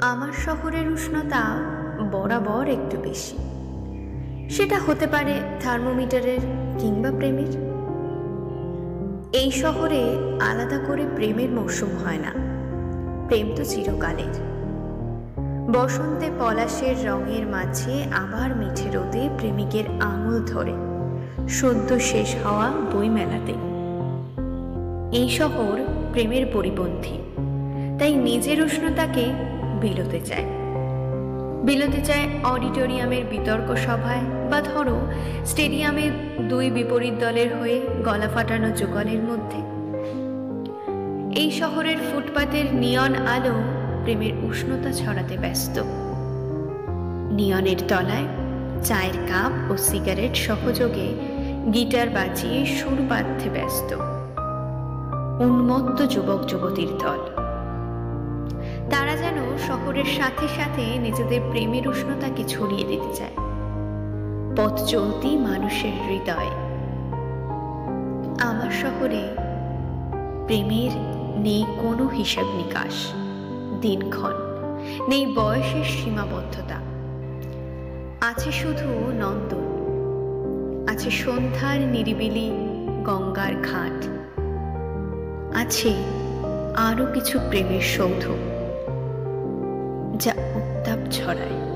আমার শহরের উষ্ণতা বরাবর একটু বেশি। সেটা হতে পারে থার্মোমিটারের কিংবা প্রেমের। এই শহরে আলাদা করে প্রেমের মৌসুম হয় না। প্রেম তো চিরকালের। বসন্তে পলাশের রঙের মাঝে আবার মিঠে রোদে প্রেমিকের আঙুল ধরে। সদ্য শেষ হওয়া বই মেলাতে। এই শহর প্রেমের পরিপন্থী তাই নিজের উষ্ণতাকে বিলোতে চায়। বিলোতে চায় অডিটোরিয়ামের বিতর্ক সভায় বা ধরো স্টেডিয়ামে দুই বিপরীত দলের হয়ে গলা ফাটানো যুগলের মধ্যে। এই শহরের ফুটপাতের নিয়ন আলো প্রেমের উষ্ণতা ছড়াতে ব্যস্ত। নিয়নের তলায় চায়ের কাপ ও সিগারেট সহযোগে গিটার বাজিয়ে সুর বাঁধতে ব্যস্ত। উন্মত্ত যুবক যুবতীর দল। শহরের সাথে সাথে নিজেদের প্রেমের উষ্ণতাকে ছড়িয়ে দিতে চায়। পথ চলতি মানুষের হৃদয়। আমার শহরে প্রেমের নেই কোনো হিসাব নিকাশ। দিনক্ষণ, নেই বয়সের সীমাবদ্ধতা। আছে শুধু নন্দন, আছে সন্ধ্যার নিরিবিলি গঙ্গার ঘাট। আছে আরও কিছু প্রেমের সৌধ। যা উত্তাপ ছড়ায়।